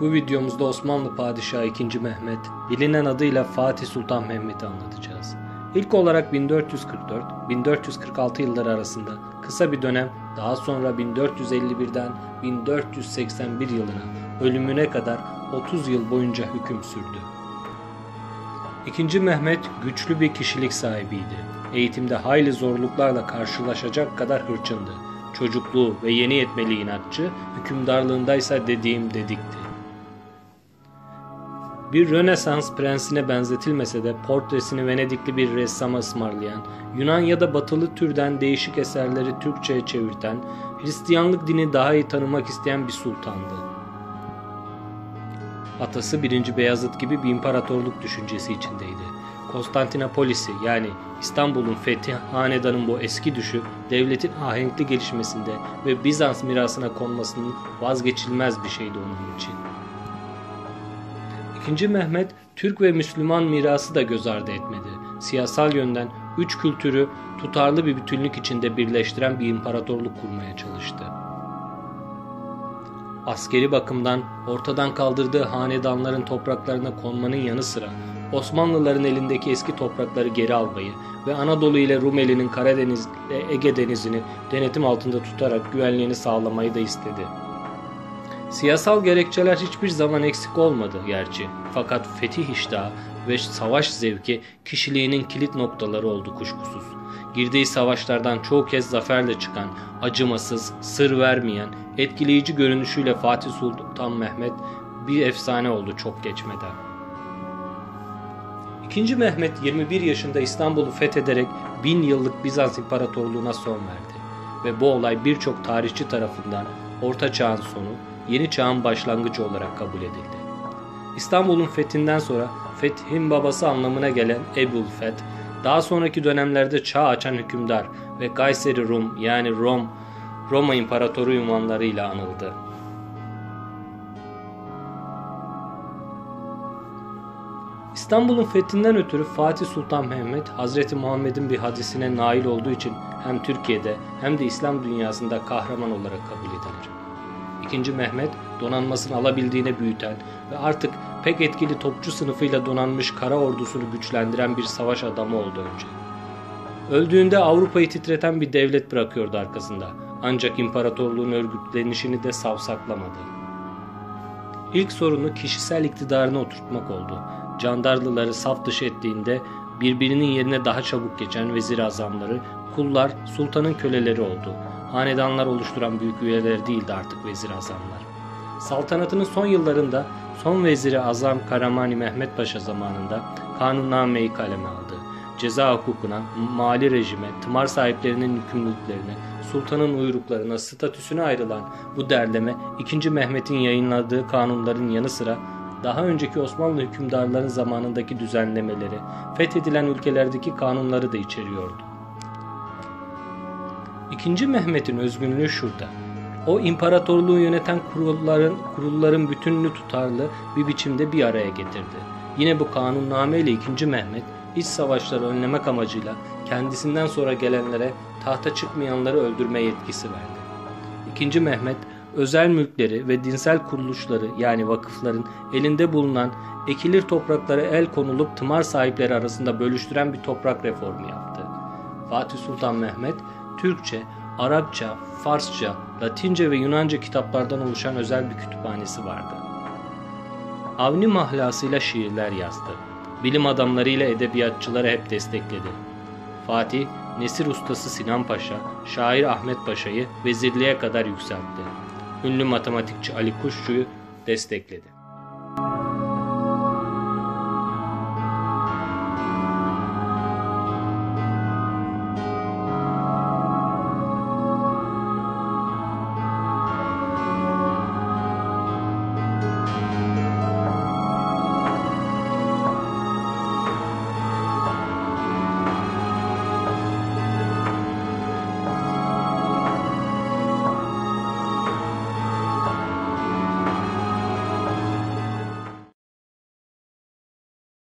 Bu videomuzda Osmanlı Padişahı 2. Mehmet, bilinen adıyla Fatih Sultan Mehmet'i anlatacağız. İlk olarak 1444-1446 yılları arasında kısa bir dönem, daha sonra 1451'den 1481 yılına ölümüne kadar 30 yıl boyunca hüküm sürdü. İkinci Mehmet güçlü bir kişilik sahibiydi. Eğitimde hayli zorluklarla karşılaşacak kadar hırçındı. Çocukluğu ve yeni yetmeli inatçı, hükümdarlığındaysa dediğim dedikti. Bir Rönesans prensine benzetilmese de portresini Venedikli bir ressama ısmarlayan, Yunan ya da batılı türden değişik eserleri Türkçe'ye çevirten, Hristiyanlık dini daha iyi tanımak isteyen bir sultandı. Atası 1. Beyazıt gibi bir imparatorluk düşüncesi içindeydi. Konstantinopolis'i yani İstanbul'un fethi hanedanın bu eski düşü devletin ahenkli gelişmesinde ve Bizans mirasına konmasının vazgeçilmez bir şeydi onun için. İkinci Mehmet Türk ve Müslüman mirası da göz ardı etmedi. Siyasal yönden üç kültürü tutarlı bir bütünlük içinde birleştiren bir imparatorluk kurmaya çalıştı. Askeri bakımdan ortadan kaldırdığı hanedanların topraklarına konmanın yanı sıra Osmanlıların elindeki eski toprakları geri almayı ve Anadolu ile Rumeli'nin Karadeniz ile Ege denizini denetim altında tutarak güvenliğini sağlamayı da istedi. Siyasal gerekçeler hiçbir zaman eksik olmadı gerçi. Fakat fetih iştahı ve savaş zevki kişiliğinin kilit noktaları oldu kuşkusuz. Girdiği savaşlardan çoğu kez zaferle çıkan, acımasız, sır vermeyen, etkileyici görünüşüyle Fatih Sultan Mehmet bir efsane oldu çok geçmeden. İkinci Mehmet 21 yaşında İstanbul'u fethederek bin yıllık Bizans İmparatorluğu'na son verdi. Ve bu olay birçok tarihçi tarafından Orta Çağ'ın sonu, Yeni Çağ'ın başlangıcı olarak kabul edildi. İstanbul'un fethinden sonra fethin babası anlamına gelen Ebul Feth, daha sonraki dönemlerde çağ açan hükümdar ve Kayseri Rum yani Rom, Roma İmparatoru ünvanlarıyla anıldı. İstanbul'un fethinden ötürü Fatih Sultan Mehmet, Hazreti Muhammed'in bir hadisine nail olduğu için hem Türkiye'de hem de İslam dünyasında kahraman olarak kabul edilir. İkinci Mehmet, donanmasını alabildiğine büyüten ve artık pek etkili topçu sınıfıyla donanmış kara ordusunu güçlendiren bir savaş adamı oldu önce. Öldüğünde Avrupa'yı titreten bir devlet bırakıyordu arkasında. Ancak imparatorluğun örgütlenişini de savsaklamadı. İlk sorunu kişisel iktidarını oturtmak oldu Candarlıları saf dışı ettiğinde birbirinin yerine daha çabuk geçen vezir azamları, kullar sultanın köleleri oldu. Hanedanlar oluşturan büyük üyeleri değildi artık vezir azamlar. Saltanatının son yıllarında son veziri azam Karamani Mehmet Paşa zamanında kanunnameyi kaleme aldı. Ceza hukukuna, mali rejime, tımar sahiplerinin yükümlülüklerine, sultanın uyruklarına, statüsüne ayrılan bu derleme 2. Mehmet'in yayınladığı kanunların yanı sıra daha önceki Osmanlı hükümdarların zamanındaki düzenlemeleri, fethedilen ülkelerdeki kanunları da içeriyordu. İkinci Mehmet'in özgünlüğü şurada. O imparatorluğu yöneten kurulların, kurulların bütününü tutarlı bir biçimde bir araya getirdi. Yine bu kanunname ile 2. Mehmet iç savaşları önlemek amacıyla kendisinden sonra gelenlere tahta çıkmayanları öldürme yetkisi verdi. 2. Mehmet özel mülkleri ve dinsel kuruluşları yani vakıfların elinde bulunan ekilir topraklara el konulup tımar sahipleri arasında bölüştüren bir toprak reformu yaptı. Fatih Sultan Mehmet, Türkçe, Arapça, Farsça, Latince ve Yunanca kitaplardan oluşan özel bir kütüphanesi vardı. Avni mahlasıyla şiirler yazdı. Bilim adamlarıyla edebiyatçıları hep destekledi. Fatih, Nesir ustası Sinan Paşa, şair Ahmet Paşa'yı vezirliğe kadar yükseltti ünlü matematikçi Ali Kuşçu'yu destekledi.